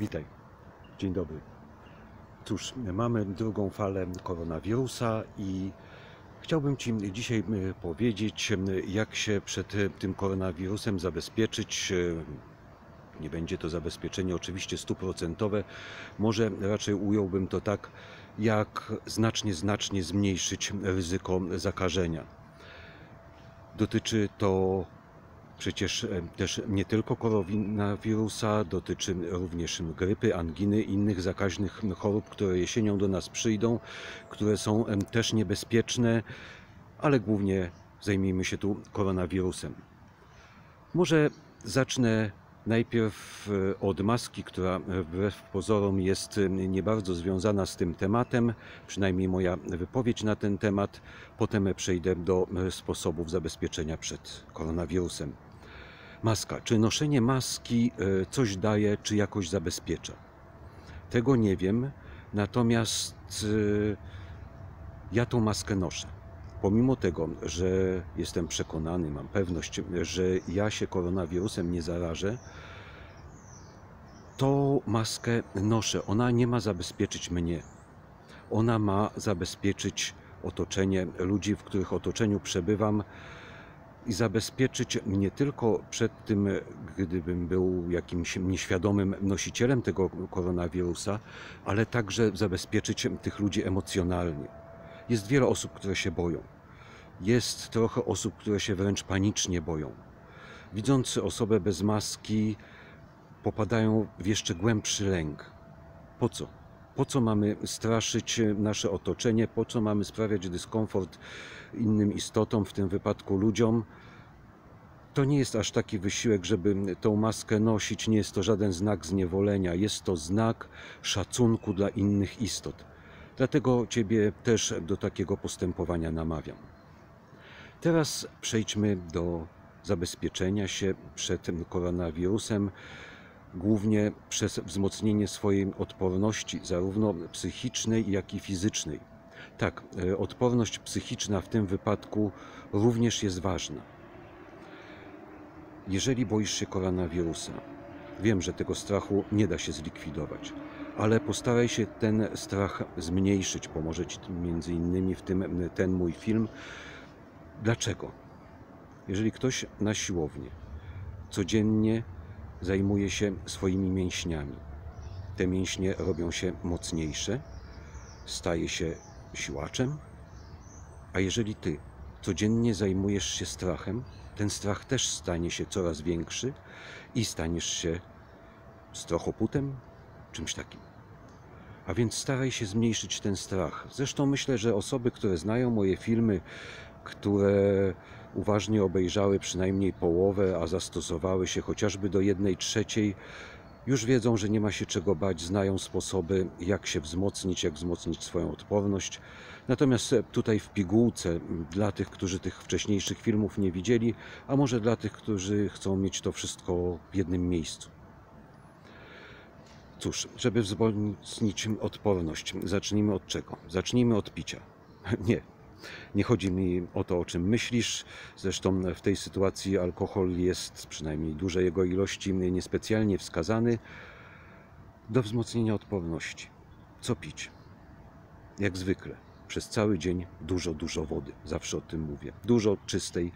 Witaj. Dzień dobry. Cóż, mamy drugą falę koronawirusa i chciałbym Ci dzisiaj e, powiedzieć, e, jak się przed e, tym koronawirusem zabezpieczyć. Nie będzie to zabezpieczenie oczywiście stuprocentowe. Może raczej ująłbym to tak, jak znacznie, znacznie zmniejszyć ryzyko zakażenia. Dotyczy to Przecież e, też nie tylko koronawirusa, dotyczy również grypy, anginy innych zakaźnych chorób, które jesienią do nas przyjdą, które są też niebezpieczne, ale głównie zajmijmy się tu koronawirusem. Może zacznę najpierw e, od maski, która wbrew pozorom jest nie bardzo związana z tym tematem, przynajmniej moja wypowiedź na ten temat. Potem przejdę do e, sposobów zabezpieczenia przed koronawirusem. Maska. Czy noszenie maski e, coś daje, czy jakoś zabezpiecza? Tego nie wiem, natomiast e, ja tą maskę noszę. Pomimo tego, że jestem przekonany, mam pewność, że ja się koronawirusem nie zarażę, to maskę noszę. Ona nie ma zabezpieczyć mnie. Ona ma zabezpieczyć otoczenie ludzi, w których otoczeniu przebywam i zabezpieczyć nie tylko przed tym, gdybym był jakimś nieświadomym nosicielem tego koronawirusa, ale także zabezpieczyć tych ludzi emocjonalnie. Jest wiele osób, które się boją. Jest trochę osób, które się wręcz panicznie boją. Widząc osobę bez maski, popadają w jeszcze głębszy lęk. Po co? Po co mamy straszyć nasze otoczenie? Po co mamy sprawiać dyskomfort innym istotom, w tym wypadku ludziom? To nie jest aż taki wysiłek, żeby tą maskę nosić. Nie jest to żaden znak zniewolenia. Jest to znak szacunku dla innych istot. Dlatego Ciebie też do takiego postępowania namawiam. Teraz przejdźmy do zabezpieczenia się przed koronawirusem głównie przez wzmocnienie swojej odporności, zarówno psychicznej, jak i fizycznej. Tak, e, odporność psychiczna w tym wypadku również jest ważna. Jeżeli boisz się koronawirusa, wiem, że tego strachu nie da się zlikwidować, ale postaraj się ten strach zmniejszyć. Pomoże Ci między innymi w tym ten mój film. Dlaczego? Jeżeli ktoś na siłowni codziennie zajmuje się swoimi mięśniami. Te mięśnie robią się mocniejsze, staje się siłaczem, a jeżeli ty codziennie zajmujesz się strachem, ten strach też stanie się coraz większy i staniesz się strochoputem, czymś takim. A więc staraj się zmniejszyć ten strach. Zresztą myślę, że osoby, które znają moje filmy, które uważnie obejrzały przynajmniej połowę, a zastosowały się chociażby do jednej trzeciej, już wiedzą, że nie ma się czego bać, znają sposoby, jak się wzmocnić, jak wzmocnić swoją odporność. Natomiast tutaj w pigułce, dla tych, którzy tych wcześniejszych filmów nie widzieli, a może dla tych, którzy chcą mieć to wszystko w jednym miejscu. Cóż, żeby wzmocnić odporność, zacznijmy od czego? Zacznijmy od picia. Nie, nie chodzi mi o to, o czym myślisz. Zresztą w tej sytuacji alkohol jest, przynajmniej duże jego ilości, niespecjalnie wskazany do wzmocnienia odporności. Co pić? Jak zwykle, przez cały dzień dużo, dużo wody. Zawsze o tym mówię. Dużo czystej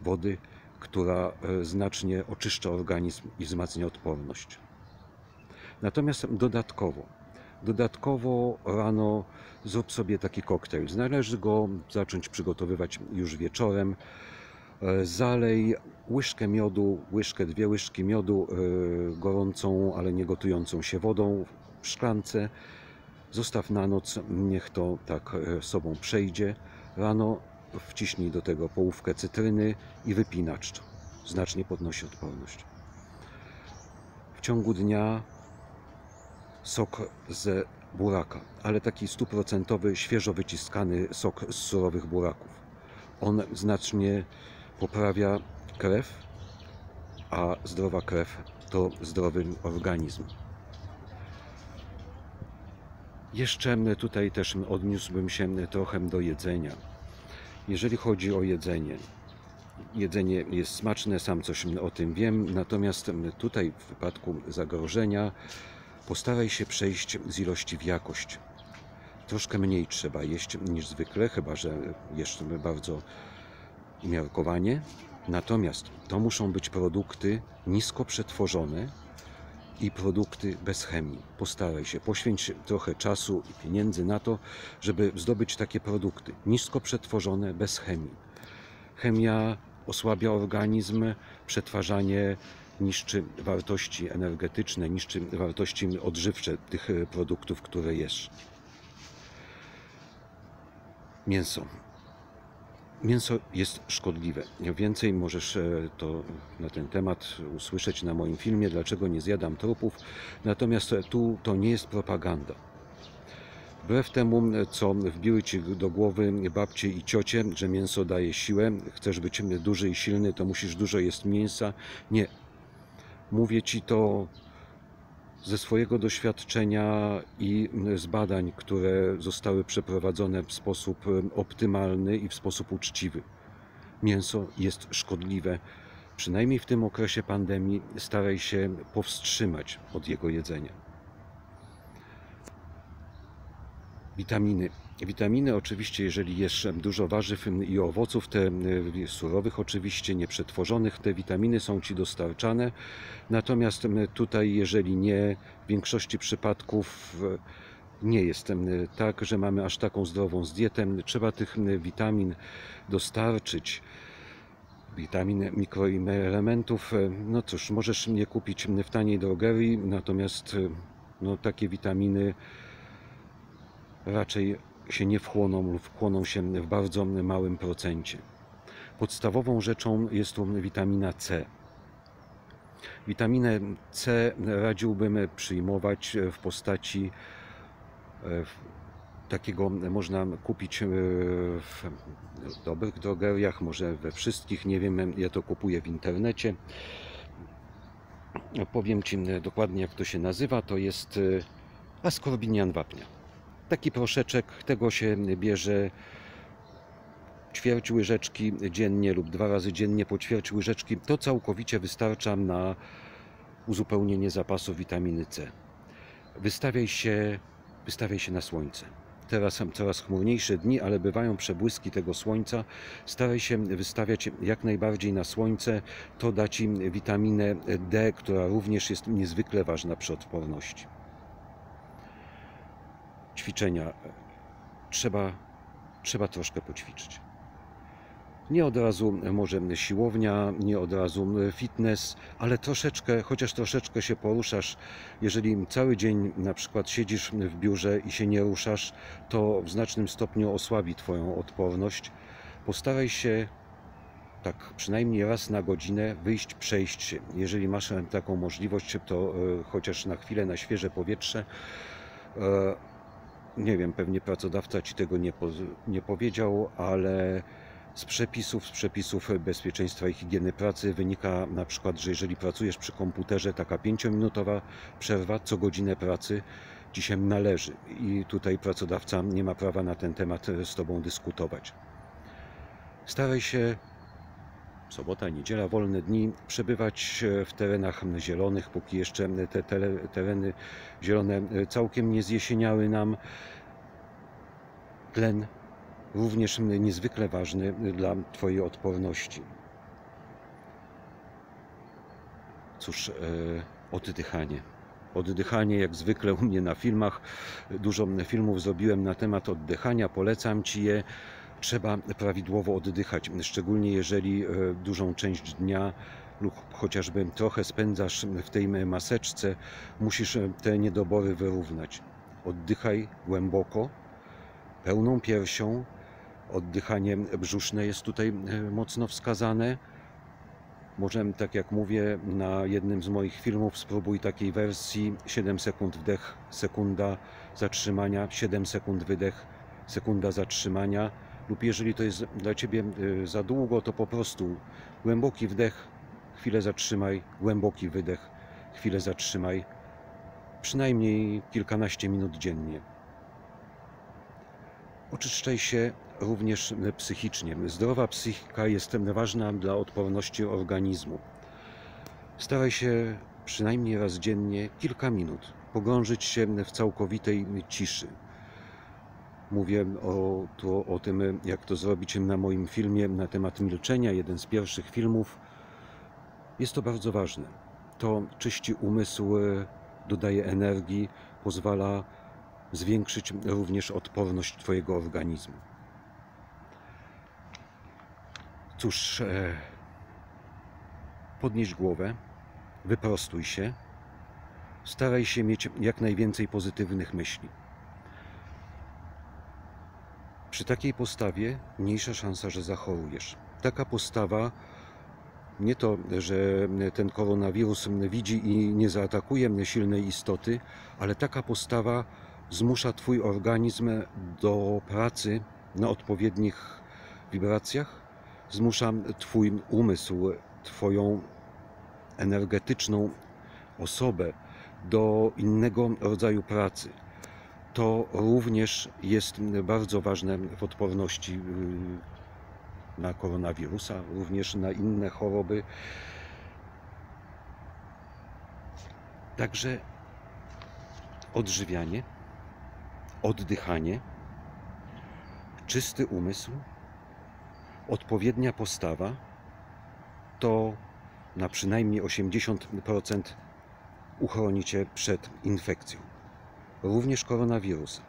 wody, która e, znacznie oczyszcza organizm i wzmacnia odporność. Natomiast dodatkowo Dodatkowo rano zrób sobie taki koktajl. Należy go zacząć przygotowywać już wieczorem. E, zalej łyżkę miodu, łyżkę, dwie łyżki miodu e, gorącą, ale nie gotującą się wodą w szklance. Zostaw na noc, niech to tak e, sobą przejdzie. Rano wciśnij do tego połówkę cytryny i wypij naczczo. Znacznie podnosi odporność. W ciągu dnia sok ze buraka, ale taki stuprocentowy, świeżo wyciskany sok z surowych buraków. On znacznie poprawia krew, a zdrowa krew to zdrowy organizm. Jeszcze tutaj też odniósłbym się trochę do jedzenia. Jeżeli chodzi o jedzenie, Jedzenie jest smaczne, sam coś o tym wiem, natomiast tutaj w wypadku zagrożenia postaraj się przejść z ilości w jakość. Troszkę mniej trzeba jeść niż zwykle, chyba że jesz bardzo umiarkowanie. Natomiast to muszą być produkty nisko przetworzone i produkty bez chemii. Postaraj się, poświęć trochę czasu i pieniędzy na to, żeby zdobyć takie produkty nisko przetworzone, bez chemii. Chemia osłabia organizm, przetwarzanie niszczy wartości energetyczne, niszczy wartości odżywcze tych produktów, które jesz. Mięso. Mięso jest szkodliwe. Więcej możesz e, to na ten temat usłyszeć na moim filmie, dlaczego nie zjadam trupów. Natomiast tu to nie jest propaganda. Wbrew temu, co wbiły ci do głowy babcie i ciocie, że mięso daje siłę, chcesz być duży i silny, to musisz dużo jeść mięsa. Nie. Mówię ci to ze swojego doświadczenia i z badań, które zostały przeprowadzone w sposób optymalny i w sposób uczciwy. Mięso jest szkodliwe. Przynajmniej w tym okresie pandemii staraj się powstrzymać od jego jedzenia. Witaminy. Witaminy oczywiście, jeżeli jesz dużo warzyw i owoców, te y, surowych oczywiście, nieprzetworzonych, te witaminy są Ci dostarczane. Natomiast tutaj, jeżeli nie, w większości przypadków nie jest tak, że mamy aż taką zdrową dietę. Trzeba tych witamin dostarczyć witamin, mikroelementów. No cóż, możesz je kupić w taniej drogerii, natomiast no, takie witaminy raczej się nie wchłoną lub wchłoną się w bardzo małym procencie. Podstawową rzeczą jest tu witamina C. Witaminę C radziłbym przyjmować w postaci e, takiego można kupić e, w dobrych drogeriach, może we wszystkich, nie wiem, ja to kupuję w internecie. Powiem Ci dokładnie jak to się nazywa, to jest e, askorbinian wapnia. Taki proszeczek, tego się bierze ćwierć łyżeczki dziennie lub dwa razy dziennie po ćwierć łyżeczki. To całkowicie wystarcza na uzupełnienie zapasu witaminy C. Wystawiaj się, wystawiaj się na słońce. Teraz są coraz chmurniejsze dni, ale bywają przebłyski tego słońca. Staraj się wystawiać jak najbardziej na słońce. To da Ci witaminę D, która również jest niezwykle ważna przy odporności ćwiczenia trzeba, trzeba troszkę poćwiczyć. Nie od razu może siłownia, nie od razu fitness, ale troszeczkę, chociaż troszeczkę się poruszasz. Jeżeli cały dzień na przykład siedzisz w biurze i się nie ruszasz, to w znacznym stopniu osłabi Twoją odporność. Postaraj się tak przynajmniej raz na godzinę wyjść, przejść się. Jeżeli masz taką możliwość, to e, chociaż na chwilę na świeże powietrze, e, nie wiem, pewnie pracodawca ci tego nie, nie powiedział, ale z przepisów, z przepisów bezpieczeństwa i higieny pracy wynika na przykład, że jeżeli pracujesz przy komputerze, taka pięciominutowa przerwa co godzinę pracy ci się należy i tutaj pracodawca nie ma prawa na ten temat z tobą dyskutować. Staraj się sobota, niedziela, wolne dni, przebywać w terenach zielonych, póki jeszcze te tereny zielone całkiem nie zjesieniały nam. Tlen również niezwykle ważny dla Twojej odporności. Cóż, e, oddychanie. Oddychanie, jak zwykle u mnie na filmach, dużo filmów zrobiłem na temat oddychania, polecam Ci je trzeba prawidłowo oddychać, szczególnie jeżeli e, dużą część dnia lub chociażby trochę spędzasz w tej maseczce, musisz e, te niedobory wyrównać. Oddychaj głęboko, pełną piersią. Oddychanie brzuszne jest tutaj e, mocno wskazane. Może, tak jak mówię, na jednym z moich filmów spróbuj takiej wersji 7 sekund wdech, sekunda zatrzymania, 7 sekund wydech, sekunda zatrzymania lub jeżeli to jest dla Ciebie y, za długo, to po prostu głęboki wdech, chwilę zatrzymaj, głęboki wydech, chwilę zatrzymaj, przynajmniej kilkanaście minut dziennie. Oczyszczaj się również psychicznie. Zdrowa psychika jest ważna dla odporności organizmu. Staraj się przynajmniej raz dziennie kilka minut pogrążyć się w całkowitej ciszy. Mówię o, o tym, jak to zrobić na moim filmie na temat milczenia, jeden z pierwszych filmów. Jest to bardzo ważne. To czyści umysł, dodaje energii, pozwala zwiększyć również odporność Twojego organizmu. Cóż, e, podnieś głowę, wyprostuj się, staraj się mieć jak najwięcej pozytywnych myśli. Przy takiej postawie mniejsza szansa, że zachorujesz. Taka postawa nie to, że ten koronawirus widzi i nie zaatakuje silnej istoty, ale taka postawa zmusza Twój organizm do pracy na odpowiednich wibracjach, zmusza Twój umysł, Twoją energetyczną osobę do innego rodzaju pracy. To również jest bardzo ważne w odporności y, na koronawirusa, również na inne choroby. Także odżywianie, oddychanie, czysty umysł, odpowiednia postawa to na przynajmniej 80% uchroni Cię przed infekcją, również koronawirusa.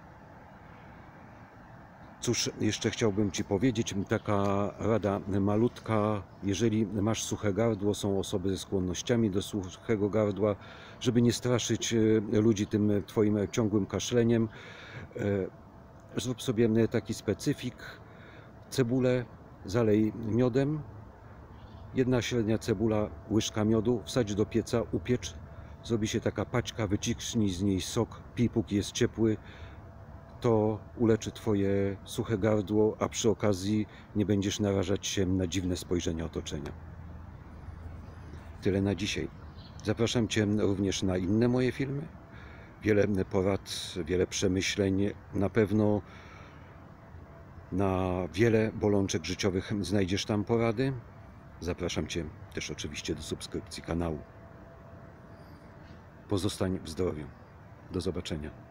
Cóż, jeszcze chciałbym Ci powiedzieć, taka rada malutka, jeżeli masz suche gardło, są osoby ze skłonnościami do suchego gardła, żeby nie straszyć e, ludzi tym Twoim ciągłym kaszleniem, e, zrób sobie taki specyfik, cebulę zalej miodem, jedna średnia cebula, łyżka miodu, wsadź do pieca, upiecz, zrobi się taka paćka, wyciśnij z niej sok, pij póki jest ciepły, to uleczy Twoje suche gardło, a przy okazji nie będziesz narażać się na dziwne spojrzenia otoczenia. Tyle na dzisiaj. Zapraszam Cię również na inne moje filmy. Wiele porad, wiele przemyśleń. Na pewno na wiele bolączek życiowych znajdziesz tam porady. Zapraszam Cię też oczywiście do subskrypcji kanału. Pozostań w zdrowiu. Do zobaczenia.